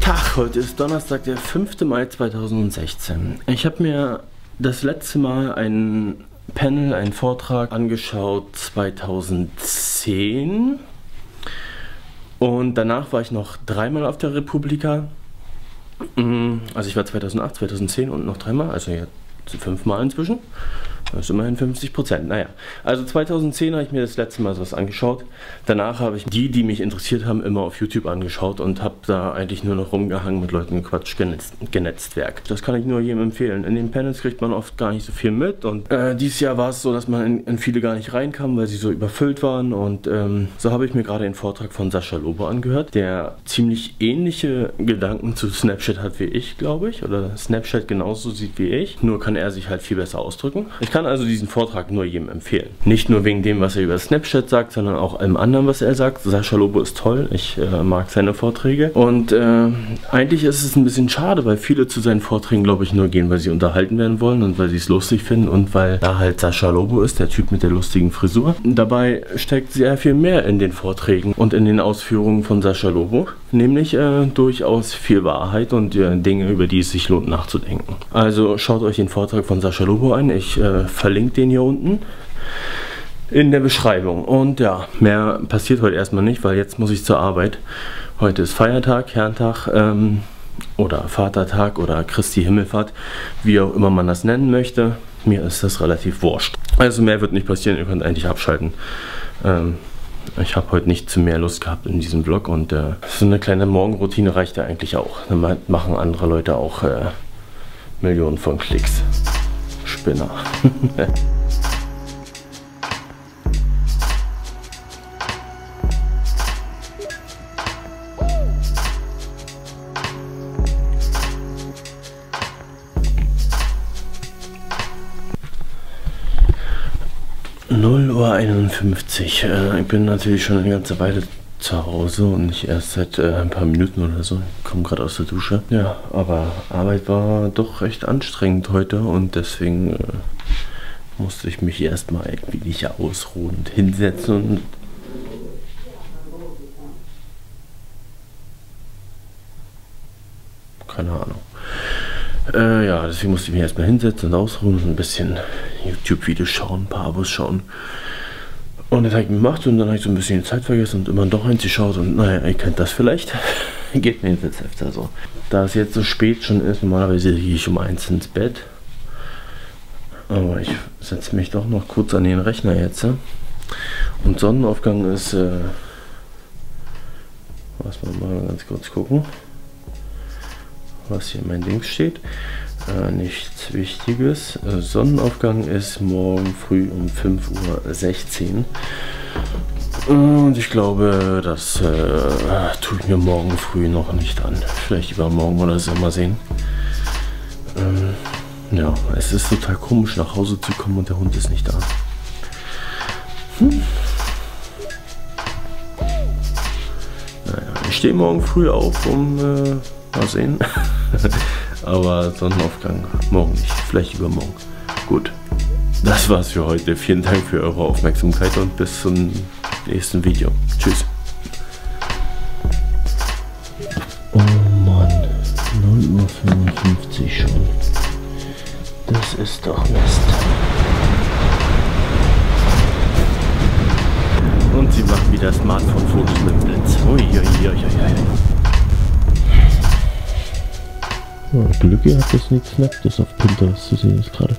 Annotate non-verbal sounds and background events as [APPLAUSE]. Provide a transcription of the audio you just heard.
Tag, heute ist Donnerstag, der 5. Mai 2016. Ich habe mir das letzte Mal ein Panel, einen Vortrag angeschaut 2010 und danach war ich noch dreimal auf der Republika. Mm, also ich war 2008, 2010 und noch dreimal, also jetzt fünfmal inzwischen. Ist immerhin 50 Prozent. Naja, also 2010 habe ich mir das letzte Mal was angeschaut. Danach habe ich die, die mich interessiert haben, immer auf YouTube angeschaut und habe da eigentlich nur noch rumgehangen mit Leuten Quatsch genetzt, Genetztwerk. Das kann ich nur jedem empfehlen. In den Panels kriegt man oft gar nicht so viel mit und äh, dieses Jahr war es so, dass man in, in, viele gar nicht reinkam, weil sie so überfüllt waren und ähm, so habe ich mir gerade den Vortrag von Sascha Lobo angehört, der ziemlich ähnliche Gedanken zu Snapchat hat wie ich, glaube ich, oder Snapchat genauso sieht wie ich, nur kann er sich halt viel besser ausdrücken. Ich kann also diesen Vortrag nur jedem empfehlen. Nicht nur wegen dem, was er über Snapchat sagt, sondern auch allem anderen, was er sagt. Sascha Lobo ist toll, ich äh, mag seine Vorträge. Und äh, eigentlich ist es ein bisschen schade, weil viele zu seinen Vorträgen, glaube ich, nur gehen, weil sie unterhalten werden wollen und weil sie es lustig finden und weil da halt Sascha Lobo ist, der Typ mit der lustigen Frisur. Dabei steckt sehr viel mehr in den Vorträgen und in den Ausführungen von Sascha Lobo, nämlich äh, durchaus viel Wahrheit und äh, Dinge, über die es sich lohnt nachzudenken. Also schaut euch den Vortrag von Sascha Lobo ein. Ich äh, verlinke den hier unten in der Beschreibung. Und ja, mehr passiert heute erstmal nicht, weil jetzt muss ich zur Arbeit. Heute ist Feiertag, Herrentag ähm, oder Vatertag oder Christi Himmelfahrt, wie auch immer man das nennen möchte. Mir ist das relativ wurscht. Also mehr wird nicht passieren, ihr könnt eigentlich abschalten. Ähm, ich habe heute nicht zu mehr Lust gehabt in diesem Vlog und äh, so eine kleine Morgenroutine reicht ja eigentlich auch. Dann machen andere Leute auch äh, Millionen von Klicks. Spinner. 0 Uhr 51. Äh, ich bin natürlich schon eine ganze Weile zu Hause und nicht erst seit äh, ein paar Minuten oder so. Ich komme gerade aus der Dusche. Ja, aber Arbeit war doch recht anstrengend heute und deswegen äh, musste ich mich erstmal irgendwie nicht ausruhen und hinsetzen und keine Ahnung. Äh, ja, deswegen musste ich mich erstmal hinsetzen und ausruhen und ein bisschen YouTube-Videos schauen, ein paar Abos schauen. Und das habe ich gemacht und dann habe ich so ein bisschen die Zeit vergessen und immer doch eins geschaut und naja, ihr kennt das vielleicht. [LAUGHS] Geht mir jetzt öfter so. Da es jetzt so spät schon ist, normalerweise gehe ich um eins ins Bett. Aber ich setze mich doch noch kurz an den Rechner jetzt. Und Sonnenaufgang ist, äh, was mal ganz kurz gucken was hier mein Ding steht. Äh, nichts Wichtiges. Äh, Sonnenaufgang ist morgen früh um 5.16 Uhr. Und ich glaube, das äh, ich mir morgen früh noch nicht an. Vielleicht übermorgen oder so mal sehen. Ähm, ja, es ist total komisch nach Hause zu kommen und der Hund ist nicht da. Hm. Naja, ich stehe morgen früh auf, um äh, Mal sehen. [LAUGHS] Aber Sonnenaufgang morgen nicht, vielleicht übermorgen. Gut, das war's für heute. Vielen Dank für eure Aufmerksamkeit und bis zum nächsten Video. Tschüss. Oh Mann, 9.55 Uhr schon. Das ist doch Mist. Und sie machen wieder Smartphone-Fotos mit Blitz. Uiuiuiui. Glück gehabt, dass nichts das auf Pinterest zu sehen ist gerade.